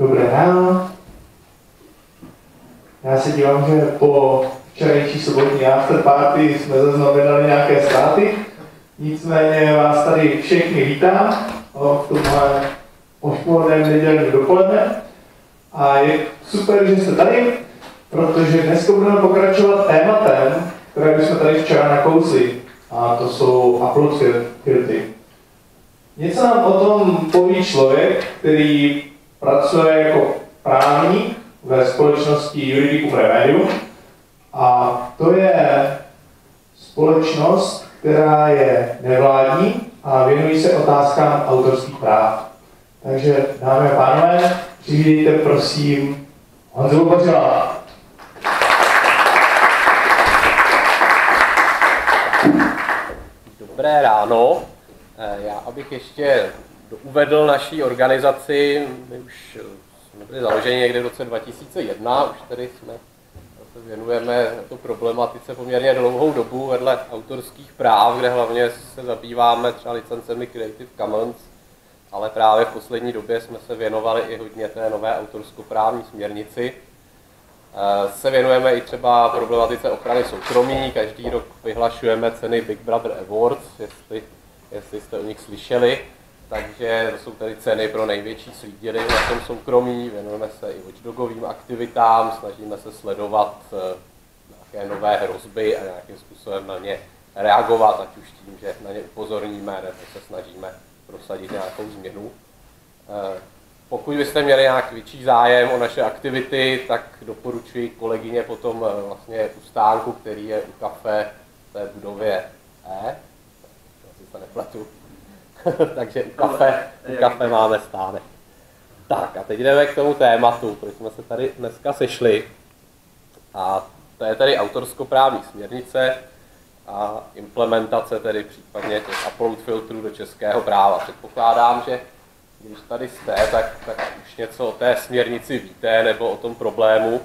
Dobré ráno. Já se dívám, že po včerejší sobotní afterparty jsme zaznamenali nějaké ztráty. Nicméně vás tady všechny vítám v tomhle odpoledném nedělním dopoledne. A je super, že jste tady, protože dnes budeme pokračovat tématem, které jsme tady včera nakousli. A to jsou upload filtry. Něco nám o tom poví člověk, který pracuje jako právník ve společnosti Juridicum Remedium. A to je společnost, která je nevládní a věnují se otázkám autorských práv. Takže, dámy a pánové, přivítejte prosím Honzu Bořila. Dobré ráno. Eh, já abych ještě uvedl naší organizaci, my už jsme byli založeni někdy v roce 2001, už tady jsme se věnujeme to problematice poměrně dlouhou dobu vedle autorských práv, kde hlavně se zabýváme třeba licencemi Creative Commons, ale právě v poslední době jsme se věnovali i hodně té nové autorskoprávní směrnici. Eh, se věnujeme i třeba problematice ochrany soukromí, každý rok vyhlašujeme ceny Big Brother Awards, jestli, jestli jste o nich slyšeli. Takže to jsou tady ceny pro největší slíděny na tom soukromí, věnujeme se i watchdogovým aktivitám, snažíme se sledovat eh, nějaké nové hrozby a nějakým způsobem na ně reagovat, ať už tím, že na ně upozorníme, nebo se snažíme prosadit nějakou změnu. Eh, pokud byste měli nějak větší zájem o naše aktivity, tak doporučuji kolegyně potom eh, vlastně u stánku, který je u kafe v té budově E, asi se nepletu, takže u kafe, u kafe máme stánek. Tak a teď jdeme k tomu tématu, proč jsme se tady dneska sešli. A to je tady autorskoprávní směrnice a implementace tedy případně těch upload filtrů do českého práva. Předpokládám, že když tady jste, tak, tak už něco o té směrnici víte nebo o tom problému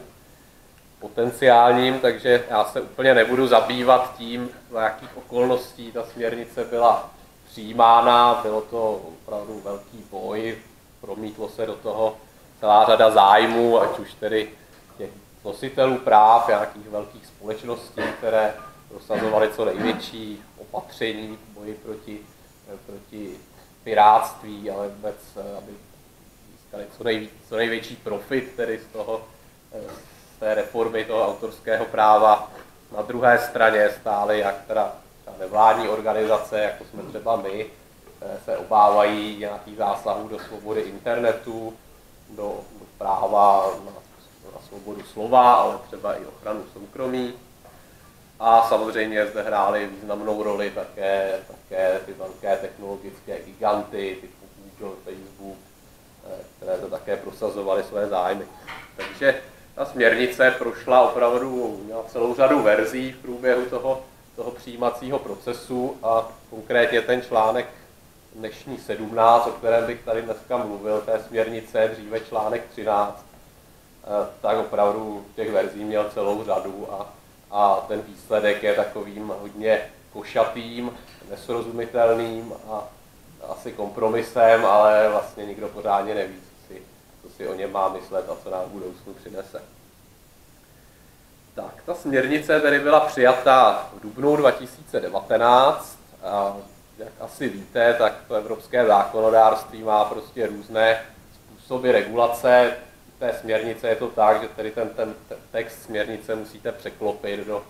potenciálním, takže já se úplně nebudu zabývat tím, za jakých okolností ta směrnice byla přijímána, bylo to opravdu velký boj, promítlo se do toho celá řada zájmů, ať už tedy těch nositelů práv, nějakých velkých společností, které prosazovaly co největší opatření v boji proti, proti piráctví, ale vůbec, aby získali co, nejví, co největší profit tedy z toho, z té reformy toho autorského práva. Na druhé straně stály jak teda nevládní organizace, jako jsme třeba my, se obávají nějakých zásahů do svobody internetu, do, do práva na, na svobodu slova, ale třeba i ochranu soukromí. A samozřejmě zde hrály významnou roli také, také ty velké technologické giganty typu Google, Facebook, eh, které to také prosazovaly své zájmy. Takže ta směrnice prošla opravdu měla celou řadu verzí v průběhu toho toho přijímacího procesu a konkrétně ten článek dnešní 17, o kterém bych tady dneska mluvil, té směrnice, dříve článek 13, eh, tak opravdu těch verzí měl celou řadu a, a ten výsledek je takovým hodně košatým, nesrozumitelným a asi kompromisem, ale vlastně nikdo pořádně neví, co si, co si o něm má myslet a co nám v budoucnu přinese. Tak, ta směrnice tedy byla přijata v dubnu 2019. A jak asi víte, tak to evropské zákonodárství má prostě různé způsoby regulace. V té směrnice je to tak, že tedy ten, ten, ten text směrnice musíte překlopit do,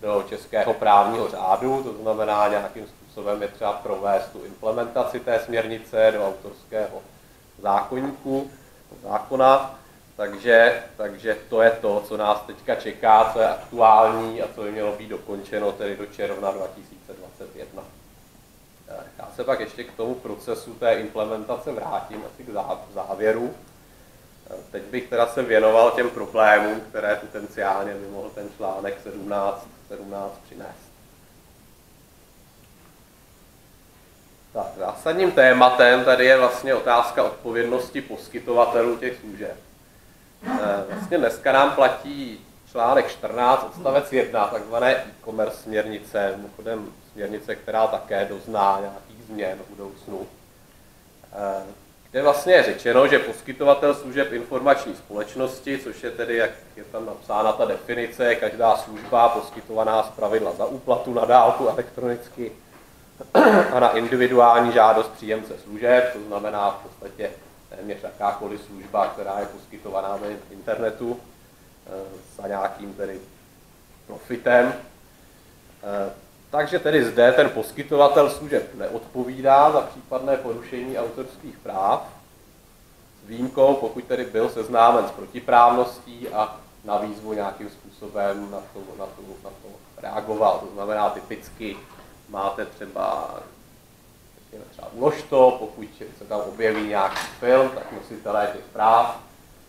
do českého právního řádu, to znamená nějakým způsobem je třeba provést tu implementaci té směrnice do autorského zákonníku, zákona. Takže, takže to je to, co nás teďka čeká, co je aktuální a co by mělo být dokončeno tedy do června 2021. Eh, já se pak ještě k tomu procesu té implementace vrátím asi k závěru. Teď bych teda se věnoval těm problémům, které potenciálně by mohl ten článek 17, 17 přinést. Tak, zásadním tématem tady je vlastně otázka odpovědnosti poskytovatelů těch služeb. Eh, vlastně dneska nám platí článek 14, odstavec 1, takzvané e-commerce směrnice, mimochodem směrnice, která také dozná nějakých změn v budoucnu. Eh, kde vlastně je řečeno, že poskytovatel služeb informační společnosti, což je tedy, jak je tam napsána ta definice, každá služba poskytovaná z pravidla za úplatu na dálku elektronicky a na individuální žádost příjemce služeb, to znamená v podstatě téměř jakákoliv služba, která je poskytovaná na internetu eh, za nějakým tedy profitem. Eh, takže tedy zde ten poskytovatel služeb neodpovídá za případné porušení autorských práv, s výjimkou, pokud tedy byl seznámen s protiprávností a na výzvu nějakým způsobem na to, na to, na to reagoval. To znamená, typicky máte třeba třeba ulož to, pokud se tam objeví nějaký film, tak nositelé těch práv,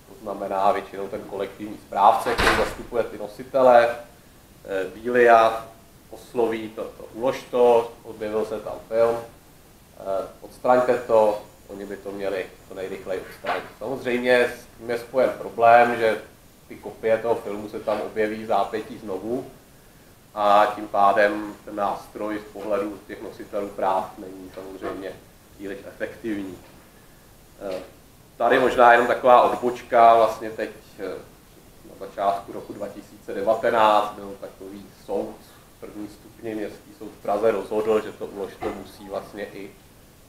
to znamená většinou ten kolektivní správce, který zastupuje ty nositele, eh, Bília, osloví to, to ulož to, objevil se tam film, eh, odstraňte to, oni by to měli to nejrychleji odstranit. Samozřejmě s tím je spojen problém, že ty kopie toho filmu se tam objeví v zápětí znovu a tím pádem ten nástroj z pohledu těch nositelů práv není samozřejmě příliš efektivní. Eh, tady možná jenom taková odbočka, vlastně teď eh, na začátku roku 2019 byl takový soud první stupně městský soud v Praze rozhodl, že to uložto musí vlastně i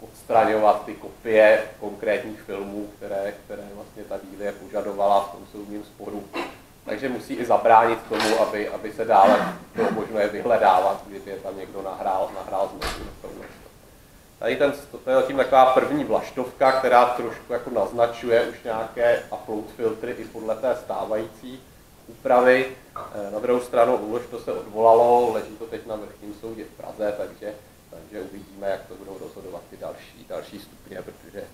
odstraňovat ty kopie konkrétních filmů, které, které vlastně ta díly požadovala v tom soudním sporu. Takže musí i zabránit tomu, aby, aby se dále bylo možno je vyhledávat, kdyby je tam někdo nahrál, nahrál na Tady ten, to je zatím taková první vlaštovka, která trošku jako naznačuje už nějaké upload filtry i podle té stávající úpravy. Eh, na druhou stranu už to se odvolalo, leží to teď na vrchním soudě v Praze, takže, takže uvidíme, jak to budou rozhodovat ty další, další stupně, protože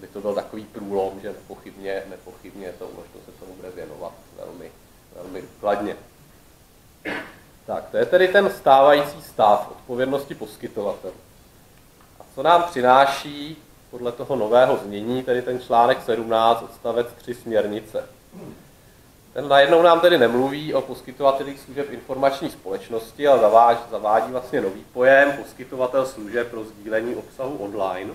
by to byl takový průlom, že nepochybně, nepochybně to to se tomu bude věnovat velmi, velmi důkladně. Tak, to je tedy ten stávající stav odpovědnosti poskytovatelů. A co nám přináší podle toho nového znění, tedy ten článek 17 odstavec 3 směrnice. Ten najednou nám tedy nemluví o poskytovatelích služeb informační společnosti, ale zavádí, zavádí vlastně nový pojem poskytovatel služeb pro sdílení obsahu online.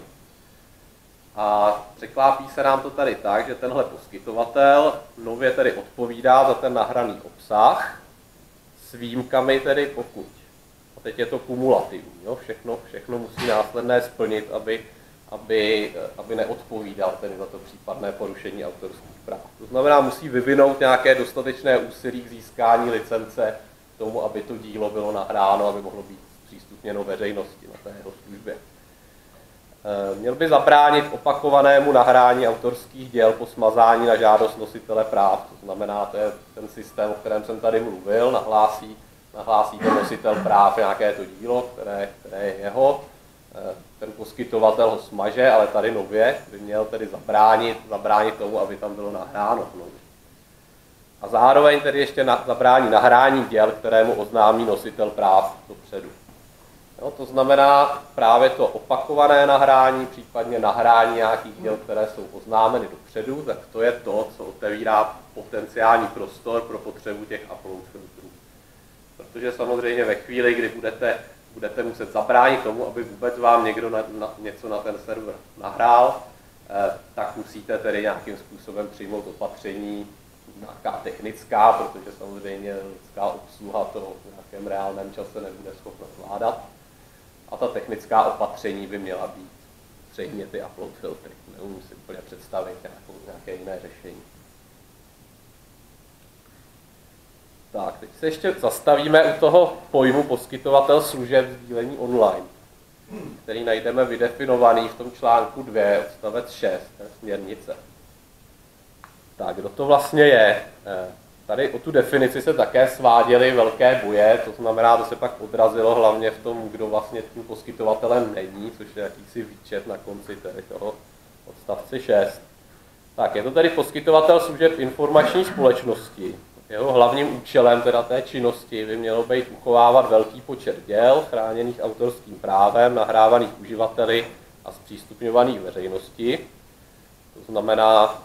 A překlápí se nám to tady tak, že tenhle poskytovatel nově tedy odpovídá za ten nahraný obsah s výjimkami tedy pokud. A teď je to kumulativní, jo? Všechno, všechno musí následné splnit, aby aby, aby neodpovídal tedy za to případné porušení autorských práv. To znamená, musí vyvinout nějaké dostatečné úsilí k získání licence k tomu, aby to dílo bylo nahráno, aby mohlo být přístupněno veřejnosti na té jeho službě. Eh, měl by zabránit opakovanému nahrání autorských děl po smazání na žádost nositele práv. To znamená, to je ten systém, o kterém jsem tady mluvil, nahlásí, nahlásí ten nositel práv nějaké to dílo, které, které je jeho, Eh, ten poskytovatel ho smaže, ale tady nově by měl tedy zabránit, zabránit tomu, aby tam bylo nahráno znovu. A zároveň tedy ještě na, zabrání nahrání děl, kterému oznámí nositel práv dopředu. Jo, to znamená právě to opakované nahrání, případně nahrání nějakých děl, které jsou oznámeny dopředu, tak to je to, co otevírá potenciální prostor pro potřebu těch upload filtrů. Protože samozřejmě ve chvíli, kdy budete budete muset zabránit tomu, aby vůbec vám někdo na, na, něco na ten server nahrál, eh, tak musíte tedy nějakým způsobem přijmout opatření, nějaká technická, protože samozřejmě lidská obsluha to v nějakém reálném čase nebude schopna zvládat. A ta technická opatření by měla být zřejmě ty upload filtry. Neumím si úplně představit nějakou, nějaké jiné řešení. Tak, teď se ještě zastavíme u toho pojmu poskytovatel služeb sdílení online, který najdeme vydefinovaný v tom článku 2, odstavec 6, té směrnice. Tak, kdo to vlastně je? Tady o tu definici se také sváděly velké boje, to znamená, to se pak odrazilo hlavně v tom, kdo vlastně tím poskytovatelem není, což je jakýsi výčet na konci tady toho odstavce 6. Tak, je to tedy poskytovatel služeb informační společnosti, jeho hlavním účelem teda té činnosti by mělo být uchovávat velký počet děl chráněných autorským právem, nahrávaných uživateli a zpřístupňovaných veřejnosti. To znamená,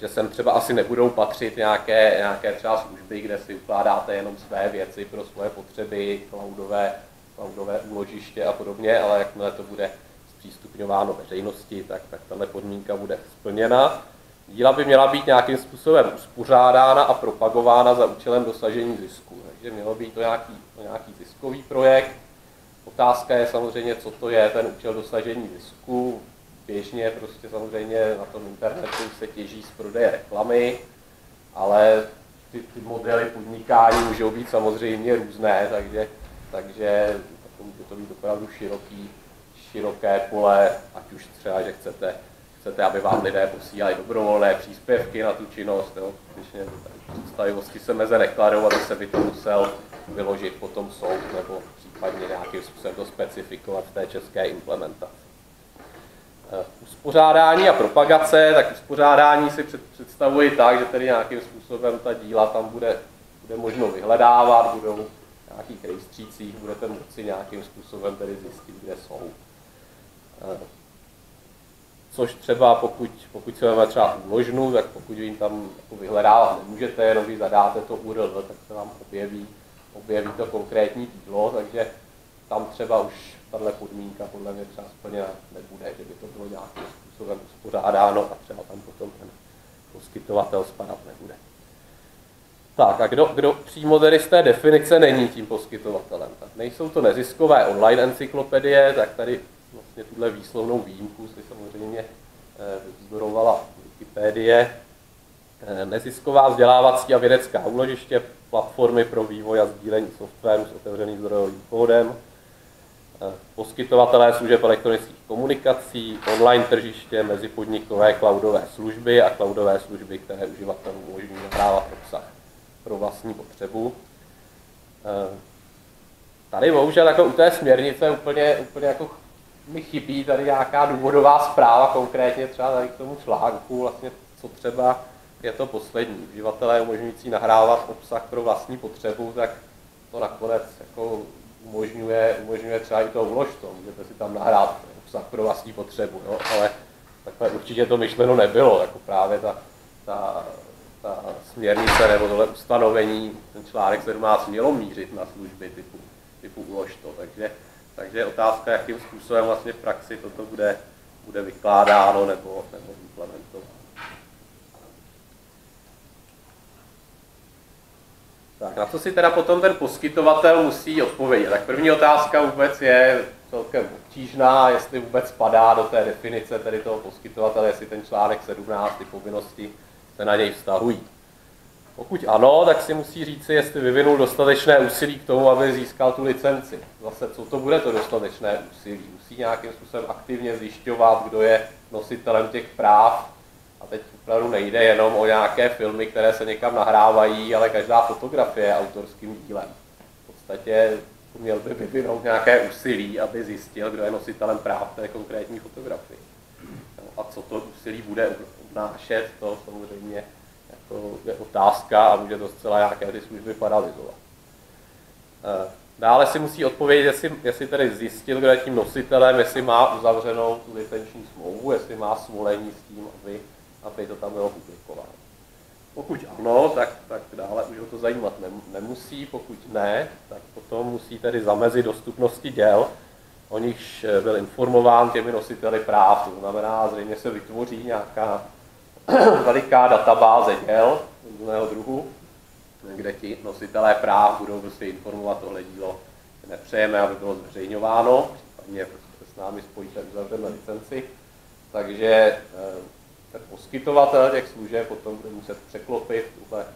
že sem třeba asi nebudou patřit nějaké, nějaké třeba služby, kde si ukládáte jenom své věci pro svoje potřeby, cloudové, cloudové úložiště a podobně, ale jakmile to bude zpřístupňováno veřejnosti, tak, tak tahle podmínka bude splněna. Díla by měla být nějakým způsobem uspořádána a propagována za účelem dosažení zisku. Takže mělo být to nějaký, to nějaký ziskový projekt. Otázka je samozřejmě, co to je ten účel dosažení zisku. Běžně prostě samozřejmě na tom internetu se těží z prodeje reklamy, ale ty, ty modely podnikání můžou být samozřejmě různé, takže, takže může to být opravdu široký, široké pole, ať už třeba, že chcete, chcete, aby vám lidé posílali dobrovolné příspěvky na tu činnost, jo, skutečně představivosti se meze nekladou, aby se by to musel vyložit potom soud nebo případně nějakým způsobem to specifikovat v té české implementaci. Eh, uspořádání a propagace, tak uspořádání si představuji tak, že tedy nějakým způsobem ta díla tam bude, bude možno vyhledávat, budou v nějakých rejstřících, budete moci nějakým způsobem tedy zjistit, kde jsou. Eh, což třeba pokud, pokud se máme třeba úložnu, tak pokud jim tam jako vyhledávat nemůžete, jenom vy zadáte to URL, tak se vám objeví, objeví to konkrétní dílo, takže tam třeba už tahle podmínka podle mě třeba splněna nebude, že by to bylo nějakým způsobem uspořádáno a třeba tam potom ten poskytovatel spadat nebude. Tak a kdo, kdo přímo tedy z té definice není tím poskytovatelem? Tak nejsou to neziskové online encyklopedie, tak tady vlastně tuhle výslovnou výjimku si samozřejmě eh, vyzdorovala Wikipedie. Eh, nezisková vzdělávací a vědecká úložiště, platformy pro vývoj a sdílení softwaru s otevřeným zdrojovým kódem, poskytovatelé služeb elektronických komunikací, online tržiště, mezipodnikové cloudové služby a cloudové služby, které uživatelům umožňují nahrávat obsah pro vlastní potřebu. Eh, tady bohužel jako u té směrnice úplně, úplně jako mi chybí tady nějaká důvodová zpráva, konkrétně třeba tady k tomu článku, vlastně co třeba je to poslední. Uživatelé umožňující nahrávat obsah pro vlastní potřebu, tak to nakonec jako umožňuje, umožňuje třeba i to vložto, můžete si tam nahrát obsah pro vlastní potřebu, jo? ale takhle určitě to myšleno nebylo, jako právě ta, ta, ta směrnice nebo tohle ustanovení, ten článek 17 mělo mířit na služby typu, typu uložto, takže, takže je otázka, jakým způsobem vlastně v praxi toto bude, bude vykládáno nebo, nebo implementováno. Tak na co si teda potom ten poskytovatel musí odpovědět? Tak první otázka vůbec je celkem obtížná, jestli vůbec spadá do té definice tedy toho poskytovatele, jestli ten článek 17, ty povinnosti se na něj vztahují. Pokud ano, tak si musí říci, jestli vyvinul dostatečné úsilí k tomu, aby získal tu licenci. Zase, co to bude to dostatečné úsilí? Musí nějakým způsobem aktivně zjišťovat, kdo je nositelem těch práv, a teď opravdu nejde jenom o nějaké filmy, které se někam nahrávají, ale každá fotografie je autorským dílem. V podstatě měl by vyvinout nějaké úsilí, aby zjistil, kdo je nositelem práv té konkrétní fotografii. No a co to úsilí bude obnášet, to samozřejmě jako je otázka a může to zcela nějaké ty služby paralizovat. Eh, dále si musí odpovědět, jestli, jestli tedy zjistil, kdo je tím nositelem, jestli má uzavřenou licenční smlouvu, jestli má svolení s tím, aby aby to tam bylo publikováno. Pokud ano, tak, tak dále už ho to zajímat nemusí, pokud ne, tak potom musí tedy zamezit dostupnosti děl, o nichž eh, byl informován těmi nositeli práv, to znamená, zřejmě se vytvoří nějaká veliká databáze děl různého druhu, kde ti nositelé práv budou prostě informovat tohle dílo, nepřejeme, aby bylo zveřejňováno, případně prostě s námi spojíte uzavřeme licenci, takže eh, ten poskytovatel těch služeb potom bude muset překlopit tuhle,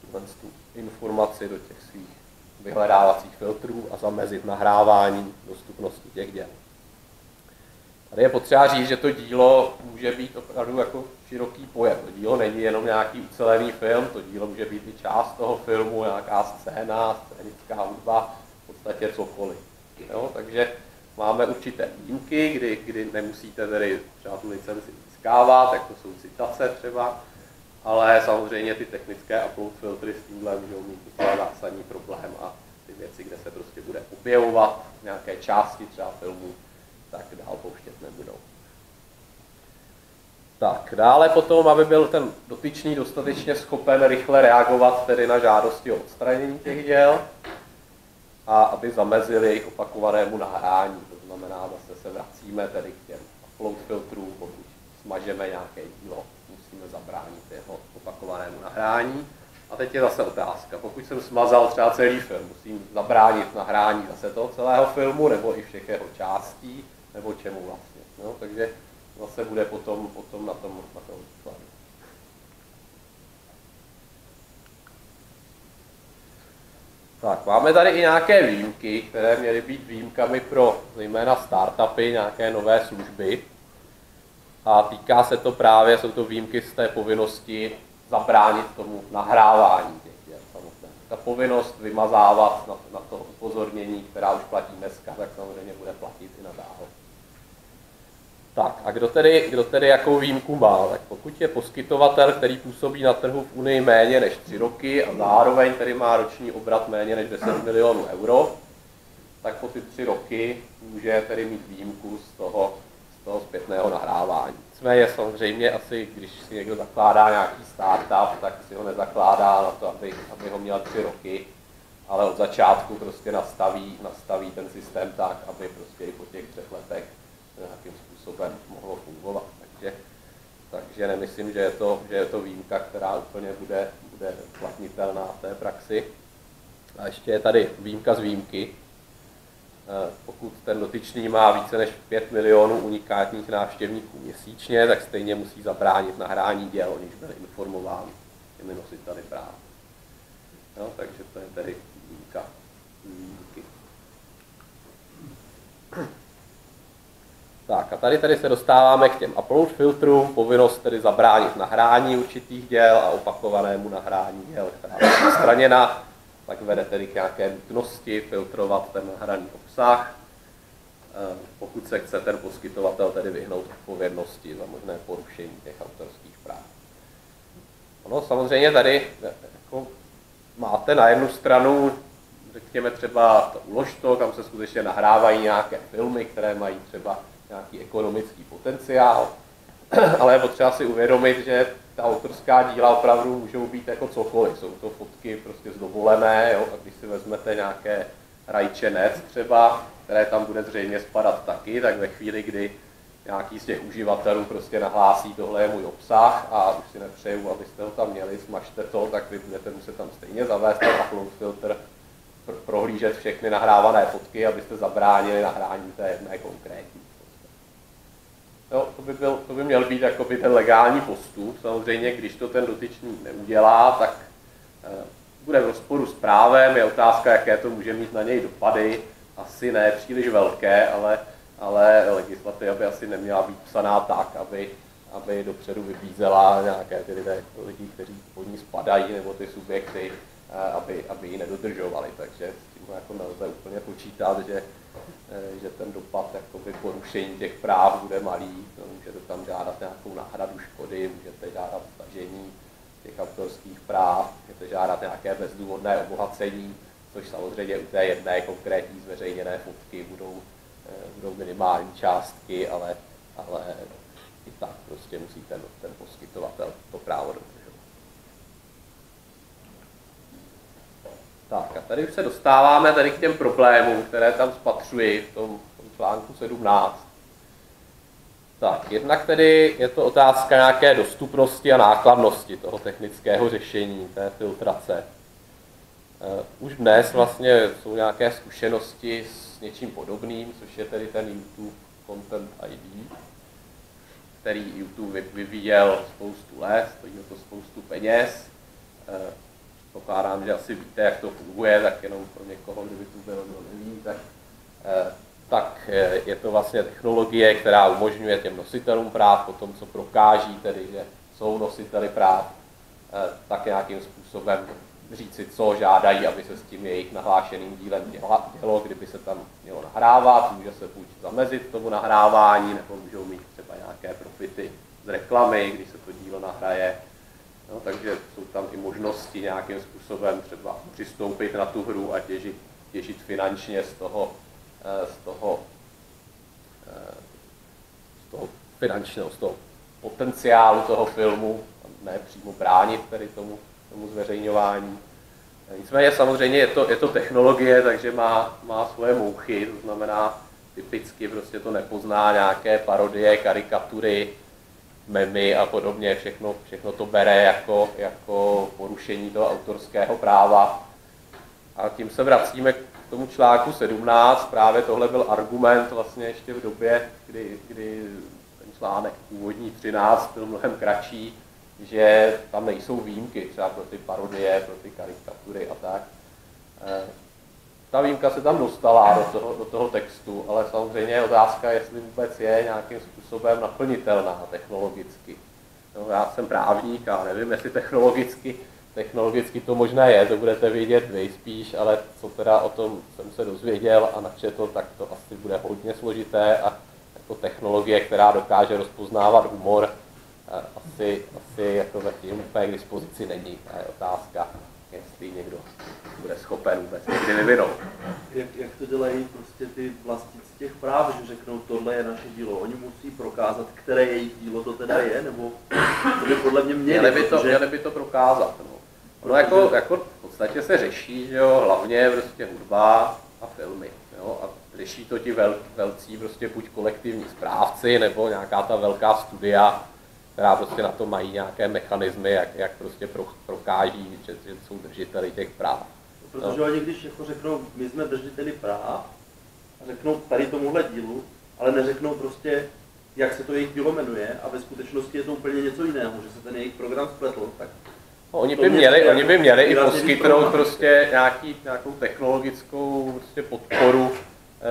tuhle tu informaci do těch svých vyhledávacích filtrů a zamezit nahrávání dostupnosti těch děl. Tady je potřeba říct, že to dílo může být opravdu jako široký pojem. To dílo není jenom nějaký ucelený film, to dílo může být i část toho filmu, nějaká scéna, scénická hudba, v podstatě cokoliv. Jo? Takže máme určité výjimky, kdy, kdy nemusíte tedy třeba tu licenci získává, tak to jsou citace třeba, ale samozřejmě ty technické upload filtry s tímhle můžou mít docela zásadní problém a ty věci, kde se prostě bude objevovat nějaké části třeba filmu, tak dál pouštět nebudou. Tak, dále potom, aby byl ten dotyčný dostatečně schopen rychle reagovat tedy na žádosti o odstranění těch děl a aby zamezili jejich opakovanému nahrání, to znamená zase se vracíme tedy k těm upload filtrům, pokud smažeme nějaké dílo, musíme zabránit jeho opakovanému nahrání. A teď je zase otázka, pokud jsem smazal třeba celý film, musím zabránit nahrání zase toho celého filmu, nebo i všech jeho částí, nebo čemu vlastně. No, takže zase bude potom, potom na tom, na tom Tak, máme tady i nějaké výjimky, které měly být výjimkami pro zejména startupy, nějaké nové služby. A týká se to právě, jsou to výjimky z té povinnosti zabránit tomu nahrávání těch děl. Ta povinnost vymazávat na, na to upozornění, která už platí dneska, tak samozřejmě bude platit i nadále. Tak a kdo tedy, kdo tedy jakou výjimku má? Tak pokud je poskytovatel, který působí na trhu v Unii méně než 3 roky a zároveň tedy má roční obrat méně než 10 milionů euro, tak po ty 3 roky může tedy mít výjimku z toho, z toho zpětného nahrávání. Nicméně samozřejmě asi, když si někdo zakládá nějaký startup, tak si ho nezakládá na to, aby, aby ho měl 3 roky, ale od začátku prostě nastaví, nastaví ten systém tak, aby prostě i po těch třech letech nějakým způsobem mohlo fungovat. Takže, takže nemyslím, že je, to, že je to výjimka, která úplně bude, bude platnitelná v té praxi. A ještě je tady výjimka z výjimky. Eh, pokud ten dotyčný má více než 5 milionů unikátních návštěvníků měsíčně, tak stejně musí zabránit nahrání děl, o nich byl informován těmi nositeli práv. No, takže to je tedy výjimka. výjimky. Tak a tady, tady se dostáváme k těm upload filtrům, povinnost tedy zabránit nahrání určitých děl a opakovanému nahrání děl, která je odstraněna, tak vede tedy k nějaké nutnosti filtrovat ten nahraný obsah, eh, pokud se chce ten poskytovatel tedy vyhnout odpovědnosti za možné porušení těch autorských práv. Ono samozřejmě tady jako máte na jednu stranu, řekněme třeba to uložto, kam se skutečně nahrávají nějaké filmy, které mají třeba nějaký ekonomický potenciál, ale je potřeba si uvědomit, že ta autorská díla opravdu můžou být jako cokoliv. Jsou to fotky prostě z dovolené, jo? a když si vezmete nějaké rajčenec třeba, které tam bude zřejmě spadat taky, tak ve chvíli, kdy nějaký z těch uživatelů prostě nahlásí, tohle je můj obsah a už si nepřeju, abyste ho tam měli, smažte to, tak vy budete muset tam stejně zavést ten upload filter, prohlížet všechny nahrávané fotky, abyste zabránili nahrání té jedné konkrétní. Jo, to, by byl, to by měl být jakoby ten legální postup. Samozřejmě, když to ten dotyčný neudělá, tak eh, bude v rozporu s právem. Je otázka, jaké to může mít na něj dopady. Asi ne příliš velké, ale, ale legislativa by asi neměla být psaná tak, aby, aby dopředu vybízela nějaké tedy lidi, kteří pod ní spadají, nebo ty subjekty, eh, aby, aby ji nedodržovali. Takže s tím jako nelze úplně počítat, že že ten dopad jakoby porušení těch práv bude malý, no, můžete tam žádat nějakou náhradu škody, můžete žádat stažení těch autorských práv, můžete žádat nějaké bezdůvodné obohacení, což samozřejmě u té jedné konkrétní zveřejněné fotky budou, eh, budou minimální částky, ale, ale i tak prostě musí ten, ten poskytovatel to právo dodržet. Tak a tady už se dostáváme tady k těm problémům, které tam spatřuji v tom, v tom článku 17. Tak, jednak tedy je to otázka nějaké dostupnosti a nákladnosti toho technického řešení, té filtrace. Eh, už dnes vlastně jsou nějaké zkušenosti s něčím podobným, což je tedy ten YouTube Content ID, který YouTube vyvíjel spoustu let, stojí to spoustu peněz. Pokládám, že asi víte, jak to funguje, tak jenom pro někoho, kdyby tu byl, kdo neví, tak, eh, tak eh, je to vlastně technologie, která umožňuje těm nositelům práv, po tom, co prokáží tedy, že jsou nositeli práv, eh, tak nějakým způsobem říci, co žádají, aby se s tím jejich nahlášeným dílem dělo, kdyby se tam mělo nahrávat, může se buď zamezit tomu nahrávání, nebo můžou mít třeba nějaké profity z reklamy, když se to dílo nahraje, No, takže jsou tam i možnosti nějakým způsobem třeba přistoupit na tu hru a těžit, těžit finančně z toho, eh, z toho, eh, z toho finančního, z toho potenciálu toho filmu, ne přímo bránit tedy tomu, tomu zveřejňování. Nicméně samozřejmě je to, je to technologie, takže má, má svoje mouchy, to znamená, typicky prostě to nepozná nějaké parodie, karikatury, memy a podobně, všechno, všechno to bere jako, jako porušení toho autorského práva. A tím se vracíme k tomu článku 17, právě tohle byl argument vlastně ještě v době, kdy, kdy ten článek původní 13 byl mnohem kratší, že tam nejsou výjimky třeba pro ty parodie, pro ty karikatury a tak. Ta výjimka se tam dostala do toho, do toho textu, ale samozřejmě je otázka, jestli vůbec je nějakým způsobem naplnitelná technologicky. No, já jsem právník a nevím, jestli technologicky, technologicky to možné je, to budete vědět vy spíš, ale co teda o tom jsem se dozvěděl a načetl, tak to asi bude hodně složité a jako technologie, která dokáže rozpoznávat humor, eh, asi, asi jako zatím úplně k dispozici není. To je otázka, jestli někdo bude schopen vůbec někdy vyvinout. Jak, jak to dělají prostě ty vlastníci těch práv, že řeknou, tohle je naše dílo. Oni musí prokázat, které jejich dílo to teda je, nebo to by podle mě měli. Měli by to, protože- měli by to prokázat. No. Ono jako, jako v podstatě se řeší, že jo, hlavně prostě hudba a filmy. Jo, a řeší to ti vel, velcí prostě buď kolektivní správci, nebo nějaká ta velká studia, která prostě na to mají nějaké mechanismy, jak, jak prostě pro, prokáží, že, že jsou držiteli těch práv. Protože oni když jako řeknou, my jsme držiteli práv, a řeknou tady tomuhle dílu, ale neřeknou prostě, jak se to jejich dílo jmenuje a ve skutečnosti je to úplně něco jiného, že se ten jejich program spletl, tak No, oni by mě měli, oni by měli i poskytnout prostě nějaký, nějakou technologickou prostě podporu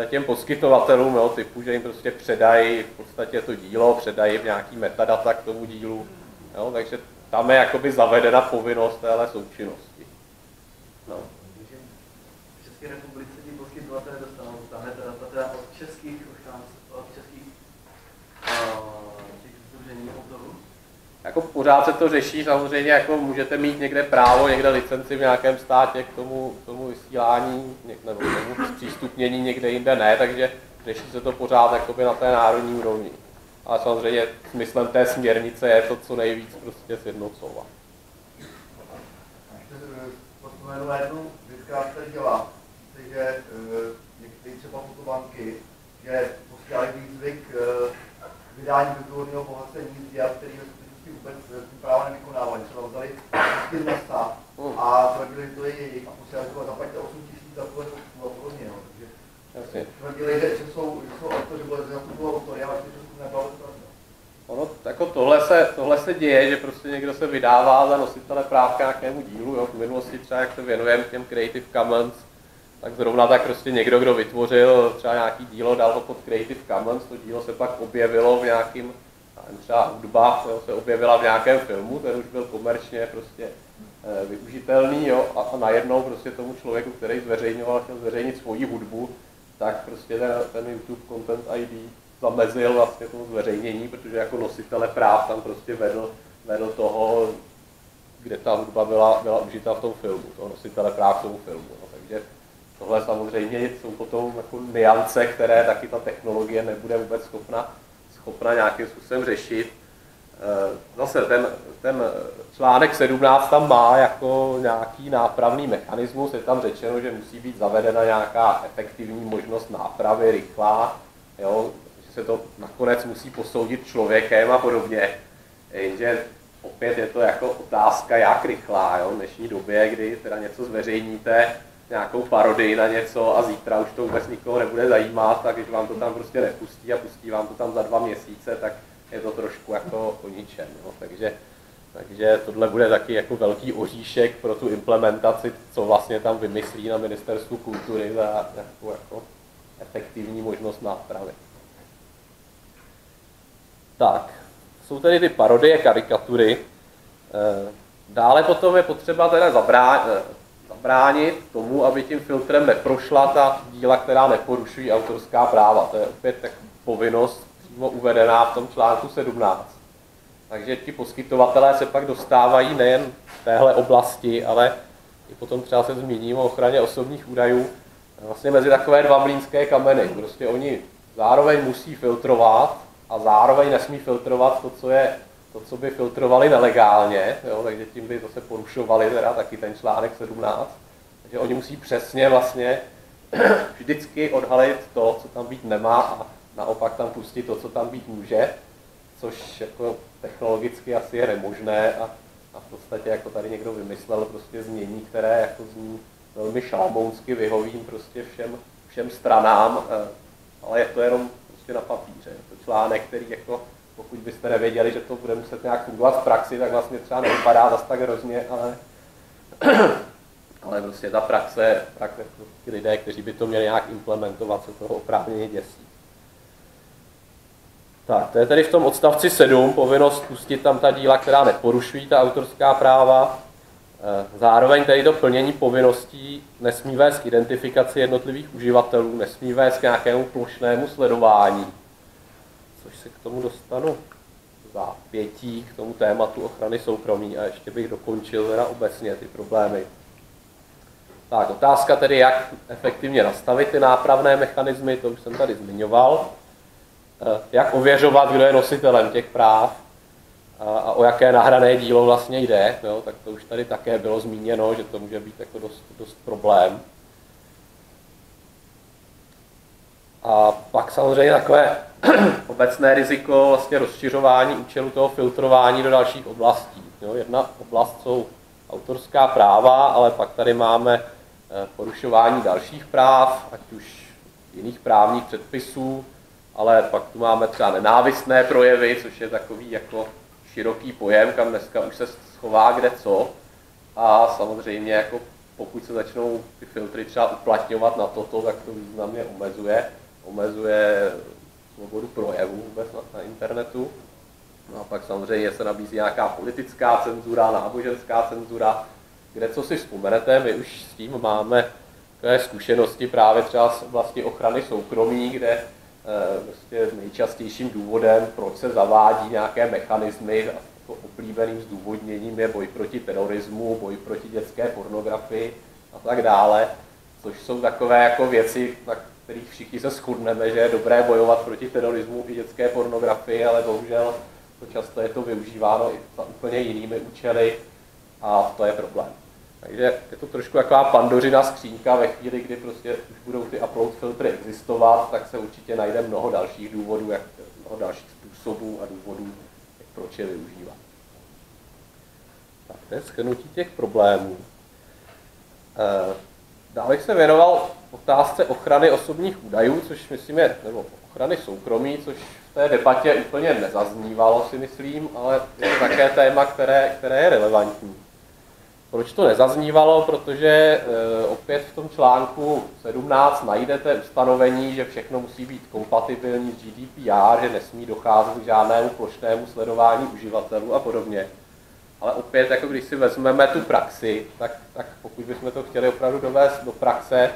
těm poskytovatelům, jo, typu, že jim prostě předají v podstatě to dílo, předají jim nějaký metadata k tomu dílu, jo, takže tam je jakoby zavedena povinnost téhle součinnosti. No. V České republice ti poskytovatelé dostanou ta metadata teda od českých, už tam, od českých uh, těch združení autorů. Jako pořád se to řeší, samozřejmě jako můžete mít někde právo, někde licenci v nějakém státě k tomu, k tomu vysílání, nebo k tomu zpřístupnění, někde jinde ne, takže řeší se to pořád jakoby na té národní úrovni. Ale samozřejmě smyslem té směrnice je to co nejvíc prostě sjednocovat. Vzpomenu na jednu věc, která se dělá, že eh, některé třeba fotobanky, že posílají výzvy k eh, vydání kulturního bohacení z který vůbec eh, práva nevykonávají. Třeba vzali prostě města a tvrdili, že to je jejich a posílali to zaplaťte 8 tisíc za fotku a podobně. No. Takže tvrdili, že, že jsou, že jsou autoři, že za to bylo autory, ale že to nebyla vůbec pravda. Ono, jako tohle, se, tohle se děje, že prostě někdo se vydává za nositele práv k nějakému dílu. Jo. V minulosti třeba, jak se věnujeme těm Creative Commons, tak zrovna tak prostě někdo, kdo vytvořil třeba nějaký dílo, dal ho pod Creative Commons, to dílo se pak objevilo v nějakým, třeba hudba jo, se objevila v nějakém filmu, ten už byl komerčně prostě eh, využitelný jo, a, a najednou prostě tomu člověku, který zveřejňoval, chtěl zveřejnit svoji hudbu, tak prostě ten, ten YouTube Content ID zamezil vlastně tomu zveřejnění, protože jako nositele práv tam prostě vedl, vedl toho, kde ta hudba byla, byla užita v tom filmu, toho nositele práv tomu filmu. No. Takže tohle samozřejmě jsou potom jako niance, které taky ta technologie nebude vůbec schopna, schopna nějakým způsobem řešit. Eh, Zase ten, ten článek 17 tam má jako nějaký nápravný mechanismus, je tam řečeno, že musí být zavedena nějaká efektivní možnost nápravy, rychlá, jo, že se to nakonec musí posoudit člověkem a podobně. Jenže opět je to jako otázka, jak rychlá, jo, v dnešní době, kdy teda něco zveřejníte, nějakou parodii na něco a zítra už to vůbec nikoho nebude zajímat, tak když vám to tam prostě nepustí a pustí vám to tam za dva měsíce, tak je to trošku jako o ničem. Jo. Takže, takže tohle bude taky jako velký oříšek pro tu implementaci, co vlastně tam vymyslí na ministerstvu kultury za nějakou jako efektivní možnost nápravy. Tak, jsou tady ty parodie, karikatury. Eh, Dále potom je potřeba teda zabrá- zabránit tomu, aby tím filtrem neprošla ta díla, která neporušují autorská práva. To je opět tak povinnost přímo uvedená v tom článku 17. Takže ti poskytovatelé se pak dostávají nejen v téhle oblasti, ale i potom třeba se zmíním o ochraně osobních údajů, vlastně mezi takové dva mlínské kameny. Prostě oni zároveň musí filtrovat a zároveň nesmí filtrovat to, co je to, co by filtrovali nelegálně, jo, takže tím by zase porušovali teda taky ten článek 17. Takže oni musí přesně vlastně vždycky odhalit to, co tam být nemá a naopak tam pustit to, co tam být může, což jako technologicky asi je nemožné a, a v podstatě jako tady někdo vymyslel prostě změní, které jako zní velmi šalmounsky vyhovím prostě všem, všem stranám, eh, ale je to jenom prostě na papíře. Je to článek, který jako pokud byste nevěděli, že to bude muset nějak fungovat v praxi, tak vlastně třeba nevypadá zase tak hrozně, ale, ale prostě ta praxe, tak jako ty lidé, kteří by to měli nějak implementovat, se toho oprávněně děsí. Tak, to je tedy v tom odstavci 7, povinnost pustit tam ta díla, která neporušují ta autorská práva. Eh, zároveň tady to plnění povinností nesmí vést k identifikaci jednotlivých uživatelů, nesmí vést k nějakému plošnému sledování, což se k tomu dostanu za pětí k tomu tématu ochrany soukromí a ještě bych dokončil teda obecně ty problémy. Tak, otázka tedy, jak efektivně nastavit ty nápravné mechanismy, to už jsem tady zmiňoval. Eh, jak ověřovat, kdo je nositelem těch práv a, o jaké nahrané dílo vlastně jde, jo, tak to už tady také bylo zmíněno, že to může být jako dost, dost problém. A pak samozřejmě takové obecné riziko vlastně rozšiřování účelu toho filtrování do dalších oblastí. Jo, jedna oblast jsou autorská práva, ale pak tady máme eh, porušování dalších práv, ať už jiných právních předpisů, ale pak tu máme třeba nenávistné projevy, což je takový jako široký pojem, kam dneska už se schová kde co. A samozřejmě jako pokud se začnou ty filtry třeba uplatňovat na toto, tak to významně omezuje. Omezuje svobodu projevu vůbec na, na internetu. No a pak samozřejmě se nabízí nějaká politická cenzura, náboženská cenzura, kde co si vzpomenete, my už s tím máme takové zkušenosti právě třeba z oblasti ochrany soukromí, kde prostě nejčastějším důvodem, proč se zavádí nějaké mechanismy, jako oblíbeným zdůvodněním je boj proti terorismu, boj proti dětské pornografii a tak dále, což jsou takové jako věci, na kterých všichni se shodneme, že je dobré bojovat proti terorismu i dětské pornografii, ale bohužel to často je to využíváno i za úplně jinými účely a to je problém. Takže je to trošku taková pandořina skřínka ve chvíli, kdy prostě už budou ty upload filtry existovat, tak se určitě najde mnoho dalších důvodů, jak, mnoho dalších způsobů a důvodů, jak proč je využívat. Tak to je schrnutí těch problémů. Eh, dále se věnoval otázce ochrany osobních údajů, což myslím je, nebo ochrany soukromí, což v té debatě úplně nezaznívalo, si myslím, ale je to také téma, které, které je relevantní. Proč to nezaznívalo? Protože e, opět v tom článku 17 najdete ustanovení, že všechno musí být kompatibilní s GDPR, že nesmí docházet k žádnému plošnému sledování uživatelů a podobně. Ale opět, jako když si vezmeme tu praxi, tak, tak pokud bychom to chtěli opravdu dovést do praxe,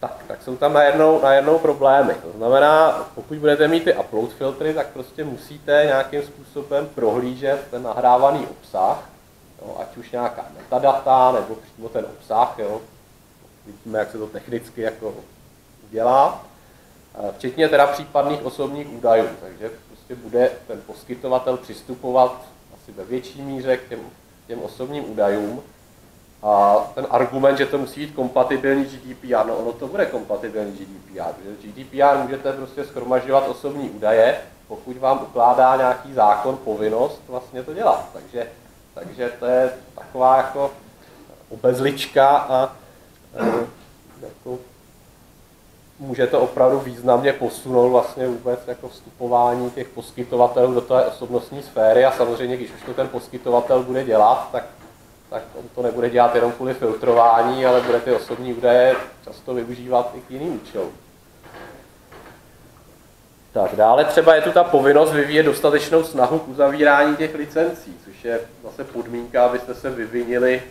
tak, tak jsou tam najednou, najednou problémy. To znamená, pokud budete mít ty upload filtry, tak prostě musíte nějakým způsobem prohlížet ten nahrávaný obsah, jo, ať už nějaká metadata, nebo přímo ten obsah, jo. vidíme, jak se to technicky jako dělá, včetně teda případných osobních údajů, takže prostě bude ten poskytovatel přistupovat asi ve větší míře k těm, těm osobním údajům, a ten argument, že to musí být kompatibilní GDPR, no ono to bude kompatibilní GDPR, protože GDPR můžete prostě schromažďovat osobní údaje, pokud vám ukládá nějaký zákon povinnost vlastně to dělat. Takže takže to je taková jako obezlička a e, jako může to opravdu významně posunout vlastně vůbec jako vstupování těch poskytovatelů do té osobnostní sféry a samozřejmě, když už to ten poskytovatel bude dělat, tak, to nebude dělat jenom kvůli filtrování, ale bude ty osobní údaje často využívat i k jiným účelům. Tak dále třeba je tu ta povinnost vyvíjet dostatečnou snahu k uzavírání těch licencí, což je zase podmínka, abyste se vyvinili,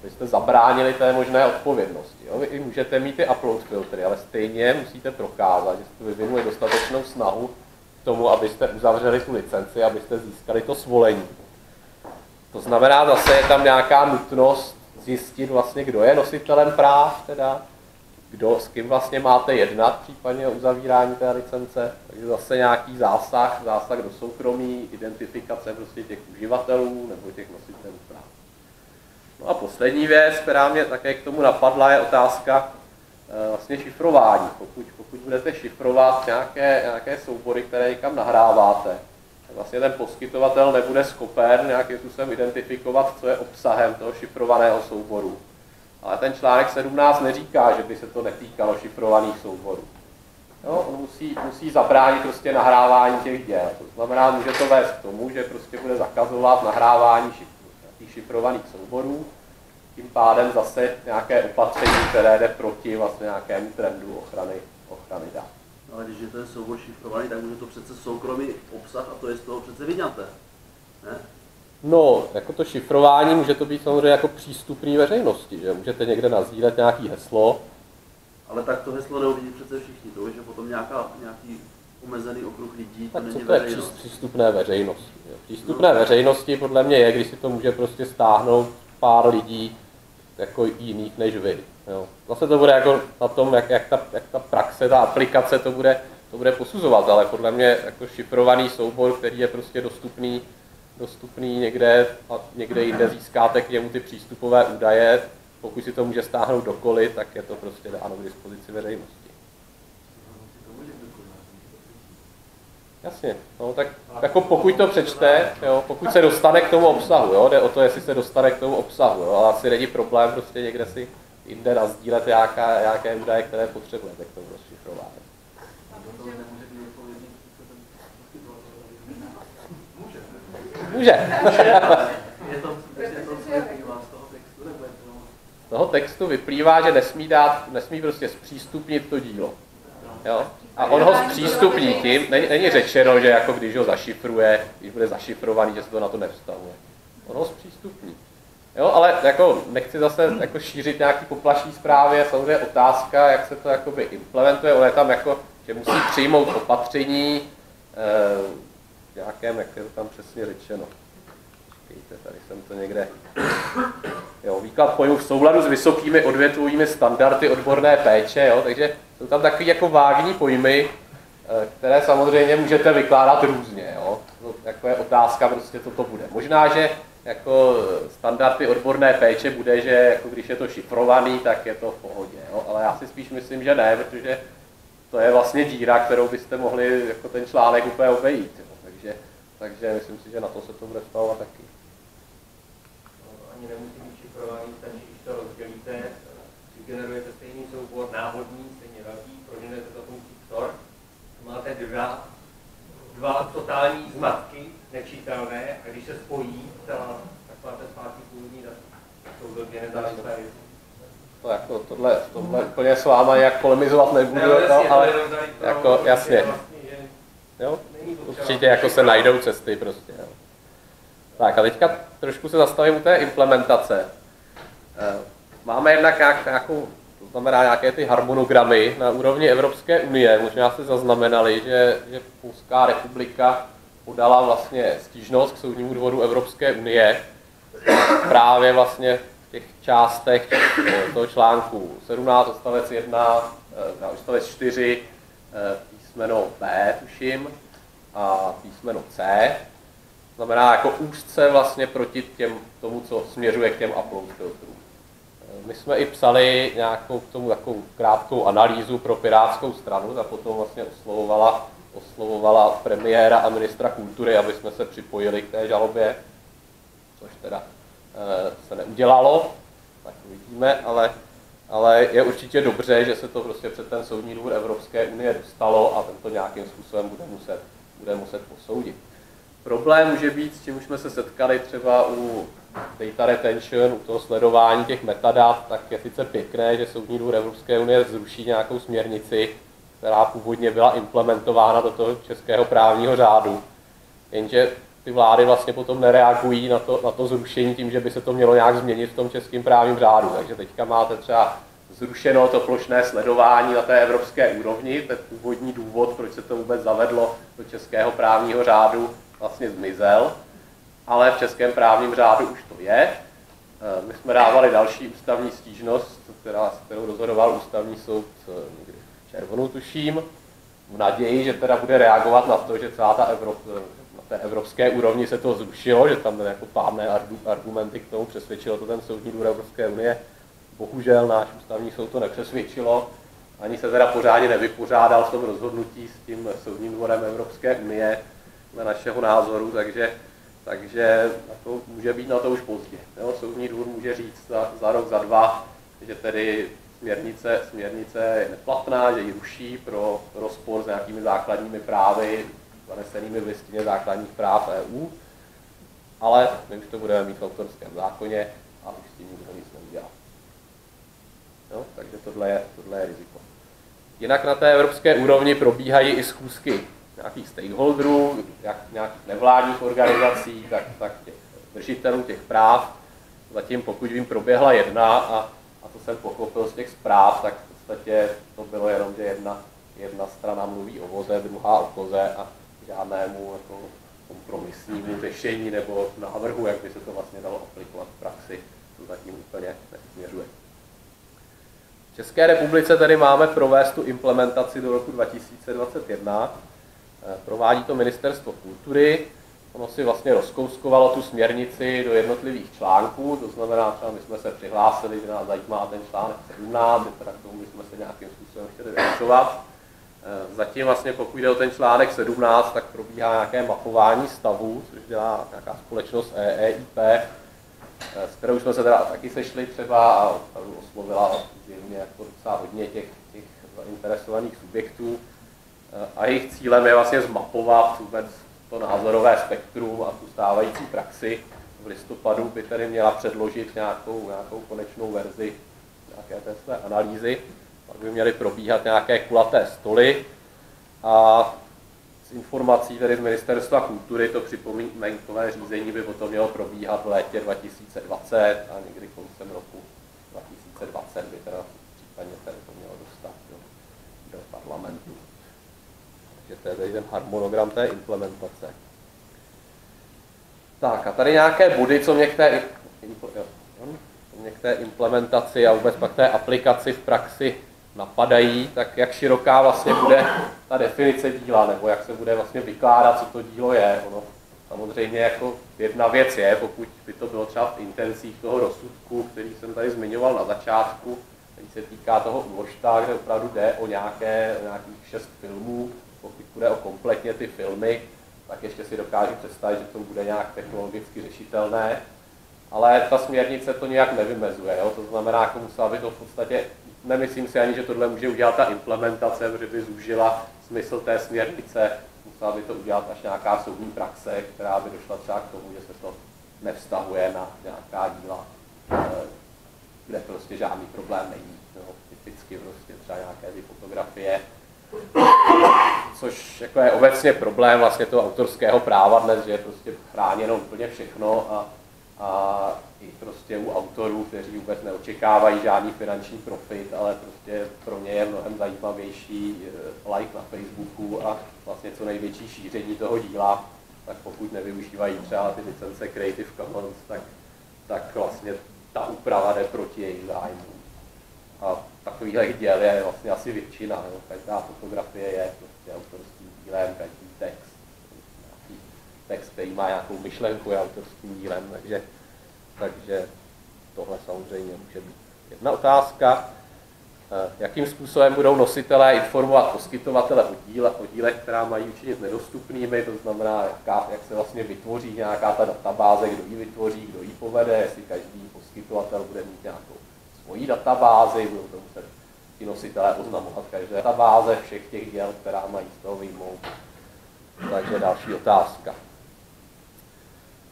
abyste zabránili té možné odpovědnosti. Jo? Vy můžete mít ty upload filtry, ale stejně musíte prokázat, že jste vyvinuli dostatečnou snahu k tomu, abyste uzavřeli tu licenci, abyste získali to svolení. To znamená, zase je tam nějaká nutnost zjistit vlastně, kdo je nositelem práv, teda, kdo, s kým vlastně máte jednat případně uzavírání té licence, takže zase nějaký zásah, zásah do soukromí, identifikace prostě těch uživatelů nebo těch nositelů práv. No a poslední věc, která mě také k tomu napadla, je otázka eh, vlastně šifrování. Pokud, pokud budete šifrovat nějaké, nějaké soubory, které někam nahráváte, vlastně ten poskytovatel nebude schopen nějakým způsobem identifikovat, co je obsahem toho šifrovaného souboru. Ale ten článek 17 neříká, že by se to netýkalo šifrovaných souborů. Jo, on musí, musí zabránit prostě nahrávání těch děl. To znamená, může to vést k tomu, že prostě bude zakazovat nahrávání šifr, šifrovaných souborů, tím pádem zase nějaké opatření, které jde proti vlastně nějakému trendu ochrany, ochrany dat. No, ale když je ten soubor šifrovaný, tak může to přece soukromý obsah a to je z toho přece vyňaté. Ne? No, jako to šifrování může to být samozřejmě jako přístupný veřejnosti, že můžete někde nazdílet nějaký heslo, ale tak to heslo neuvidí přece všichni, to je, že potom nějaká, nějaký omezený okruh lidí, to tak není co to je veřejnost. přístupné veřejnosti? Jo? Přístupné veřejnosti podle mě je, když si to může prostě stáhnout pár lidí jako jiných než vy. Jo? Zase to bude jako na tom, jak, jak, ta, jak ta praxe, ta aplikace to bude, to bude posuzovat, ale podle mě jako šifrovaný soubor, který je prostě dostupný, dostupný někde a někde jinde získáte k němu ty přístupové údaje, pokud si to může stáhnout dokoliv, tak je to prostě dáno k dispozici veřejnosti. Jasně, no tak jako pokud to přečte, jo, pokud se dostane k tomu obsahu, jo, jde o to, jestli se dostane k tomu obsahu, jo, ale asi není problém prostě někde si jinde nazdílet nějaká, nějaké údaje, které potřebujete k tomu rozšifrování. Může. Je to... Z toho textu vyplývá, že nesmí dát, nesmí prostě zpřístupnit to dílo. Jo? A on ho zpřístupní tím, není, není řečeno, že jako když ho zašifruje, když bude zašifrovaný, že se to na to nevztahuje. On ho zpřístupní. Jo, ale jako nechci zase jako šířit nějaký poplašní zprávy, je samozřejmě otázka, jak se to jakoby implementuje. On je tam jako, že musí přijmout opatření, eh, nějakém, jak je to tam přesně řečeno. Počkejte, tady jsem to někde. Jo, výklad pojmu v souladu s vysokými odvětvovými standardy odborné péče, jo, takže jsou tam takové jako vágní pojmy, eh, které samozřejmě můžete vykládat různě. Jo. No, jako je otázka, prostě co to bude. Možná, že jako standardy odborné péče bude, že jako když je to šifrovaný, tak je to v pohodě. Jo. Ale já si spíš myslím, že ne, protože to je vlastně díra, kterou byste mohli jako ten článek úplně obejít. Jo. Takže, takže myslím si, že na to se to bude vztahovat taky. ani nemusí být šifrovaný, stačí, když to rozdělíte, vygenerujete stejný soubor, náhodný, stejně velký, proženete to funkcí XOR, máte dva, dva totální zmatky, nečitelné, a když se spojí celá, tak máte zpátky původní data. Jsou to nezávislé jako tohle, tohle úplně s váma jak polemizovat nebudu, Ne, jasně, no, ale to jako jasně. vlastně jo, určitě jako se najdou cesty prostě. Jo. Tak a teďka trošku se zastavím u té implementace. Eh, Máme jednak nějak, nějakou, to znamená nějaké ty harmonogramy na úrovni Evropské unie. Možná jste zaznamenali, že, že Polská republika podala vlastně stížnost k soudnímu dvoru Evropské unie právě vlastně v těch částech toho článku 17, odstavec 1, eh, odstavec 4, eh, písmeno B, tuším, a písmeno C. Znamená jako úzce vlastně proti těm, tomu, co směřuje k těm upload filtrům. Eh, My jsme i psali nějakou k tomu takovou krátkou analýzu pro Pirátskou stranu, ta potom vlastně oslovovala, oslovovala premiéra a ministra kultury, aby jsme se připojili k té žalobě, což teda eh, se neudělalo, tak uvidíme, ale, ale je určitě dobře, že se to prostě před ten soudní dvůr Evropské unie dostalo a ten to nějakým způsobem bude muset, bude muset posoudit. Problém může být, s čím už jsme se setkali třeba u data retention, u toho sledování těch metadat, tak je sice pěkné, že Soudní dvůr Evropské unie zruší nějakou směrnici, která původně byla implementována do toho českého právního řádu. Jenže ty vlády vlastně potom nereagují na to, na to zrušení tím, že by se to mělo nějak změnit v tom českém právním řádu. Takže teďka máte třeba zrušeno to plošné sledování na té evropské úrovni, ten původní důvod, proč se to vůbec zavedlo do českého právního řádu, vlastně zmizel, ale v českém právním řádu už to je. Eh, My jsme dávali další ústavní stížnost, která, kterou rozhodoval ústavní soud červnu, tuším, v naději, že teda bude reagovat na to, že celá ta Evropa, na té evropské úrovni se to zrušilo, že tam jako pádné argu- argumenty k tomu, přesvědčilo to ten soudní dvůr Evropské unie. Bohužel náš ústavní soud to nepřesvědčilo ani se teda pořádně nevypořádal v tom rozhodnutí s tím soudním dvorem Evropské unie na našeho názoru, takže, takže to může být na to už pozdě. Jo? Soudní dvůr může říct za, za rok, za dva, že tedy směrnice, směrnice je neplatná, že ji ruší pro rozpor s nějakými základními právy, zanesenými v listině základních práv EU, ale my už to budeme mít v autorském zákoně a už s tím nikdo nic neudělá. No, takže tohle je, tohle je riziko. Jinak na té evropské úrovni probíhají i schůzky nějakých stakeholderů, jak nějakých nevládních organizací, tak, tak těch držitelů těch práv. Zatím, pokud vím, proběhla jedna a, jsem pochopil z těch zpráv, tak v podstatě to bylo jenom, že jedna, jedna strana mluví o voze, druhá o koze a žádnému jako kompromisnímu řešení nebo návrhu, jak by se to vlastně dalo aplikovat v praxi, to zatím úplně nesměřuje. V České republice tedy máme provést tu implementaci do roku 2021. Eh, provádí to Ministerstvo kultury. Ono si vlastně rozkouskovalo tu směrnici do jednotlivých článků, to znamená, třeba my jsme se přihlásili, že nás zajímá ten článek 17, teda k tomu jsme se nějakým způsobem chtěli vyjadřovat. Eh, zatím vlastně, pokud jde o ten článek 17, tak probíhá nějaké mapování stavu, což dělá nějaká společnost EEIP, eh, s kterou jsme se teda taky sešli třeba a opravdu oslovila zjevně jako docela hodně těch, těch zainteresovaných subjektů. Eh, a jejich cílem je vlastně zmapovat vůbec to názorové spektrum a tu stávající praxi. V listopadu by tedy měla předložit nějakou, nějakou konečnou verzi nějaké té své analýzy. Pak by měly probíhat nějaké kulaté stoly a z informací tedy z Ministerstva kultury to připomínkové řízení by potom mělo probíhat v létě 2020 a někdy koncem roku 2020 by teda případně tady to mělo dostat do, do parlamentu. Takže to je tady ten harmonogram té implementace. Tak a tady nějaké body, co mě k té, co mě k té implementaci a vůbec pak té aplikaci v praxi napadají, tak jak široká vlastně bude ta definice díla, nebo jak se bude vlastně vykládat, co to dílo je. Ono samozřejmě jako jedna věc je, pokud by to bylo třeba v intencích toho rozsudku, který jsem tady zmiňoval na začátku, který se týká toho Ulošta, kde opravdu jde o nějaké, o nějakých šest filmů, pokud bude o kompletně ty filmy, tak ještě si dokážu představit, že to bude nějak technologicky řešitelné, ale ta směrnice to nějak nevymezuje. Jo? To znamená, jako musela by to v podstatě nemyslím si ani, že tohle může udělat ta implementace, protože by zúžila smysl té směrnice. Musela by to udělat až nějaká soudní praxe, která by došla třeba k tomu, že se to nevztahuje na nějaká díla, eh, kde prostě žádný problém není. No, typicky prostě třeba nějaké ty fotografie, což jako je obecně problém vlastně toho autorského práva dnes, že je prostě chráněno úplně všechno a a i prostě u autorů, kteří vůbec neočekávají žádný finanční profit, ale prostě pro ně je mnohem zajímavější eh, like na Facebooku a vlastně co největší šíření toho díla, tak pokud nevyužívají třeba ty licence Creative Commons, tak, tak vlastně ta úprava jde proti jejich zájmům. A takových děl je vlastně asi většina. Jo. Každá fotografie je prostě autorským dílem, každý text text, který má nějakou myšlenku, je autorským dílem, takže, takže tohle samozřejmě může být jedna otázka. Eh, jakým způsobem budou nositelé informovat poskytovatele o, díle, o dílech, která mají učinit nedostupnými, to znamená, jaká, jak se vlastně vytvoří nějaká ta databáze, kdo ji vytvoří, kdo ji povede, jestli každý poskytovatel bude mít nějakou svoji databázi, budou to muset ti nositelé oznamovat každé databáze všech těch děl, která mají z toho vyjmout. Takže další otázka.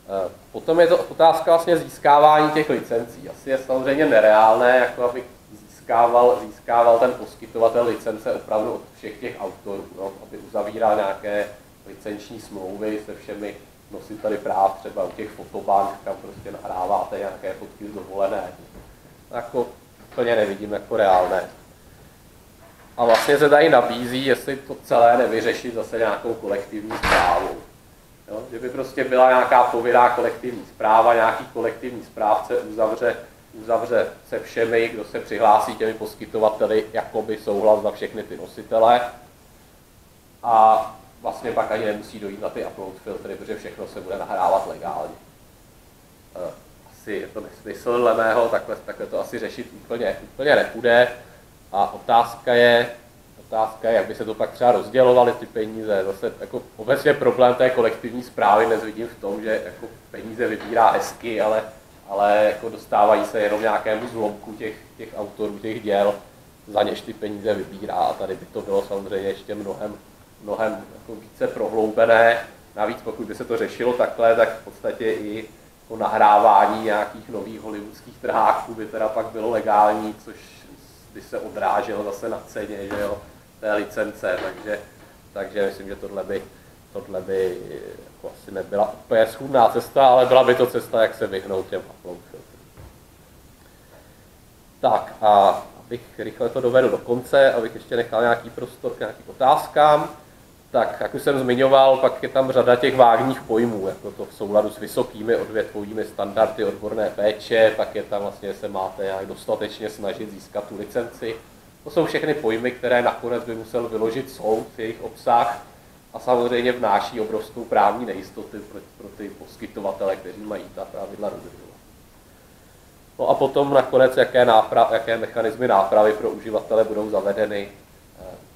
Eh, potom je to otázka vlastně získávání těch licencí. Asi je samozřejmě nereálné, jako aby získával, získával ten poskytovatel licence opravdu od všech těch autorů, no, aby uzavíral nějaké licenční smlouvy se všemi nositeli práv, třeba u těch fotobank, kam prostě nahráváte nějaké fotky z dovolené. Jako úplně nevidím jako reálné. A vlastně se tady nabízí, jestli to celé nevyřešit zase nějakou kolektivní zprávou. Jo? Že by prostě byla nějaká povinná kolektivní zpráva, nějaký kolektivní správce uzavře, uzavře se všemi, kdo se přihlásí těmi poskytovateli, jakoby souhlas za všechny ty nositele. A vlastně pak ani nemusí dojít na ty upload filtry, protože všechno se bude nahrávat legálně. Asi je to nesmysl dle mého, takhle, takhle to asi řešit úplně, úplně nepůjde. A otázka je, otázka je, jak by se to pak třeba rozdělovaly ty peníze. Zase jako obecně problém té kolektivní zprávy dnes vidím v tom, že jako peníze vybírá esky, ale, ale jako dostávají se jenom nějakému zlomku těch, těch autorů těch děl, za něž ty peníze vybírá. A tady by to bylo samozřejmě ještě mnohem, mnohem jako více prohloubené. Navíc pokud by se to řešilo takhle, tak v podstatě i jako nahrávání nějakých nových hollywoodských trháků by teda pak bylo legální, což by se odráželo zase na ceně že jo, té licence, takže, takže myslím, že tohle by, tohle by jako asi nebyla úplně schůdná cesta, ale byla by to cesta, jak se vyhnout těm upload Tak a abych rychle to dovedl do konce, abych ještě nechal nějaký prostor k nějakým otázkám, tak jak už jsem zmiňoval, pak je tam řada těch vágních pojmů, jako to v souladu s vysokými odvětvovými standardy odborné péče, pak je tam vlastně, se máte jak dostatečně snažit získat tu licenci. To jsou všechny pojmy, které nakonec by musel vyložit soud, jejich obsah a samozřejmě vnáší obrovskou právní nejistoty pro, pro ty poskytovatele, kteří mají ta pravidla dodržovat. No a potom nakonec, jaké, náprav, jaké mechanismy nápravy pro uživatele budou zavedeny,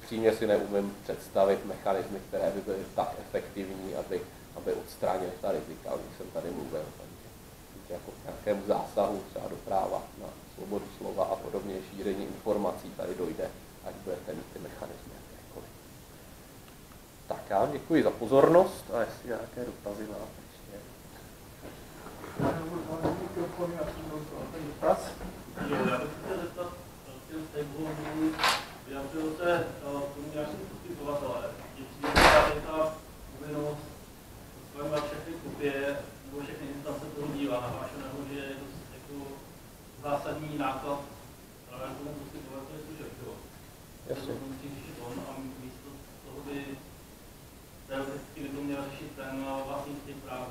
upřímně si neumím představit mechanismy, které by byly tak efektivní, aby, aby odstranily ta rizika, o jsem tady mluvil. Takže jako k nějakému zásahu třeba do práva na svobodu slova a podobně šíření informací tady dojde, ať budete mít ty mechanizmy jakékoliv. Tak já děkuji za pozornost a jestli nějaké dotazy máte ještě. Já bych zeptat, vyjadřil se tomu nějaký poskytovatele, přijde ta povinnost schvalovat všechny kopie nebo všechny instance toho díla na vášeného, že je to jako zásadní náklad právě tomu poskytovateli služeb. Jasně. To musí řešit on a místo toho by teoreticky by to měl řešit ten vlastník těch práv.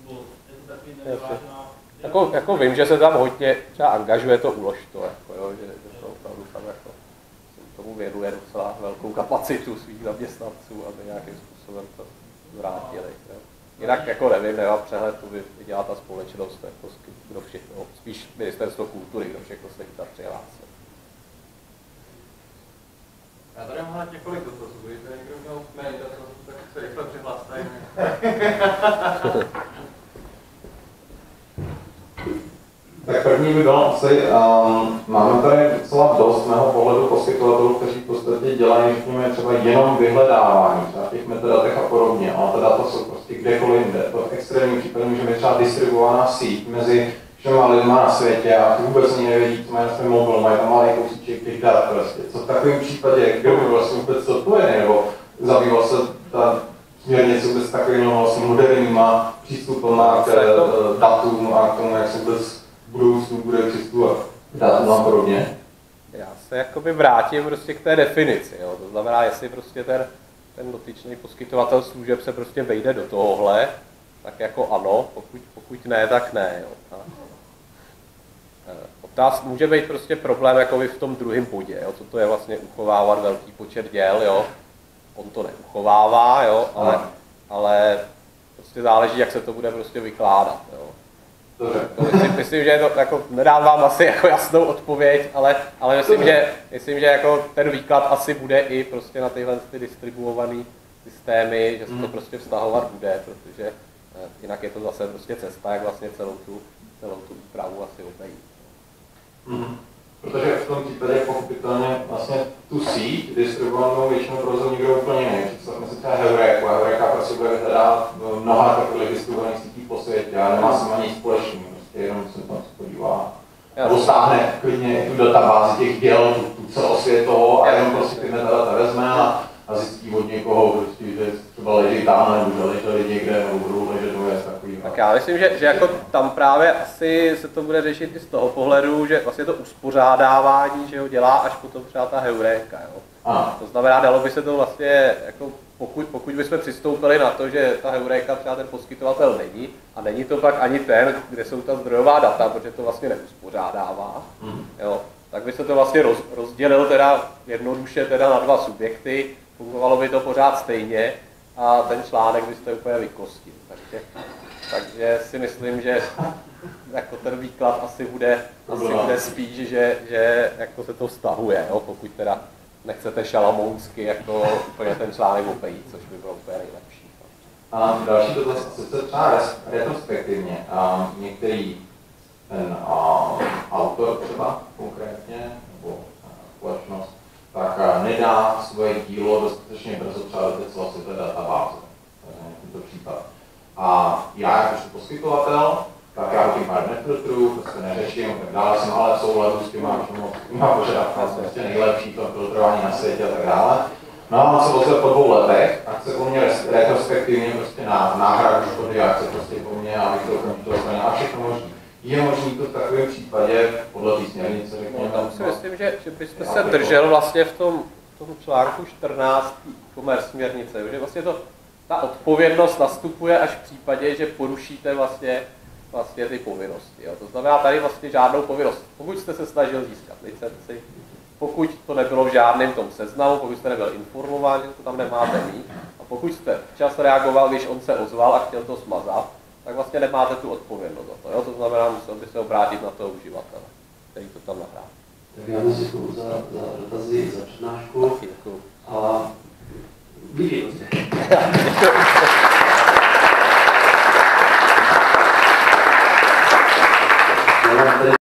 Nebo je to takový nevyvážená jako, jako vím, že se tam hodně třeba angažuje to ulož to, jako, jo, že, že to opravdu tam jako tomu věnuje docela velkou kapacitu svých zaměstnanců, aby nějakým způsobem to vrátili. Jo. Jinak jako nevím, nemám přehled, to by dělá ta společnost, jako kdo všechno, spíš ministerstvo kultury, kdo všechno se tam přihlásil. Já tady mám hned několik dotazů, kdyby někdo měl méně dotazů, tak se rychle přihlaste. Tak první by bylo asi, um, máme tady docela dost mého pohledu poskytovatelů, kteří v podstatě dělají, řekněme, třeba jenom vyhledávání, třeba těch metadatech a podobně, ale ta data jsou prostě kdekoliv jinde. To v extrémním případě může být třeba distribuovaná síť mezi všema lidma na světě a vůbec ani nevědí, co mají na svém mobilu, mají tam malý kousíček těch dat prostě. Co v takovém případě, kdo by vlastně vůbec odpovědný, nebo zabýval se ta směrnice vůbec takovými vlastně moderníma přístupama k eh, datům a k tomu, jak se vůbec budoucnu bude přistupovat k datům a podobně? Já se jakoby vrátím prostě k té definici. Jo. To znamená, jestli prostě ten, ten dotyčný poskytovatel služeb se prostě vejde do tohohle, tak jako ano, pokud, pokud ne, tak ne. Jo. A, e, Otáz, může být prostě problém jako v tom druhém bodě, jo, co to je vlastně uchovávat velký počet děl, jo. On to neuchovává, jo, ale, ale prostě záleží, jak se to bude prostě vykládat. Jo. Myslím, myslím, že to, jako, nedám vám asi jako jasnou odpověď, ale, ale myslím, že, myslím, že jako ten výklad asi bude i prostě na tyhle ty distribuované systémy, že se to hmm. prostě vztahovat bude, protože eh, jinak je to zase prostě cesta, jak vlastně celou tu, celou tu úpravu asi obejít. Mm. Protože v tom případě pochopitelně vlastně tu síť distribuovanou většinou provozu nikdo úplně jiný. Představme si třeba Heuréku a Heureka prostě bude hledat mnoha takových distribuovaných sítí po světě a nemá s nimi nic společného. Prostě jenom se tam podívá nebo stáhne klidně tu databázi těch děl, tu, tu celosvětovou a jenom prostě ty metadata vezme a, a zjistí od někoho, prostě, že třeba leží tam, nebo že leželi někde, nebo budou ležet. Tak já myslím, že, že jako tam právě asi se to bude řešit i z toho pohledu, že vlastně to uspořádávání, že ho dělá až potom třeba ta heuréka, jo. A. To znamená, dalo by se to vlastně, jako pokud, pokud bychom přistoupili na to, že ta heuréka třeba ten poskytovatel není, a není to pak ani ten, kde jsou ta zdrojová data, protože to vlastně neuspořádává, hmm. jo, tak by se to vlastně roz, rozdělil teda jednoduše teda na dva subjekty, fungovalo by to pořád stejně a ten článek byste úplně vykostil. Takže, takže si myslím, že jako ten výklad asi bude, asi bude spíš, že, že jako se to vztahuje, jo? pokud teda nechcete šalamounsky jako úplně ten článek obejít, což by bylo úplně nejlepší. A další dotaz, sice třeba retrospektivně, a některý ten a, autor třeba konkrétně, nebo společnost, tak nedá svoje dílo dostatečně brzo třeba do té celosvětové databáze. Tento případ. A já jako poskytovatel, tak já ho tím pádem nefiltruju, prostě neřeším a tak dále, jsem ale v souladu s těma, těma požadavky, prostě nejlepší to filtrování na světě a tak dále. A se ozve po dvou letech a chce po mně retrospektivně prostě na náhradu škody a chce prostě po mně, abych to a všechno možné. Je možný to v takovém případě podle té směrnice, řekněme? No, tam si myslím, že, že byste se držel vlastně v tom, v tom článku 14 e-commerce směrnice, že vlastně to, ta odpovědnost nastupuje až v případě, že porušíte vlastně, vlastně ty povinnosti. Jo. To znamená tady vlastně žádnou povinnost. Pokud jste se snažil získat licenci, pokud to nebylo v žádném tom seznamu, pokud jste nebyl informován, že to tam nemáte mít, a pokud jste včas reagoval, když on se ozval a chtěl to smazat, tak vlastně nemáte tu odpovědnost za to. Jo? To znamená, musel by se obrátit na toho uživatele, který to tam nahrál. Tak já děkuji za, za dotazy, za přednášku. Taky děkuji. A vidím se. Děkuji.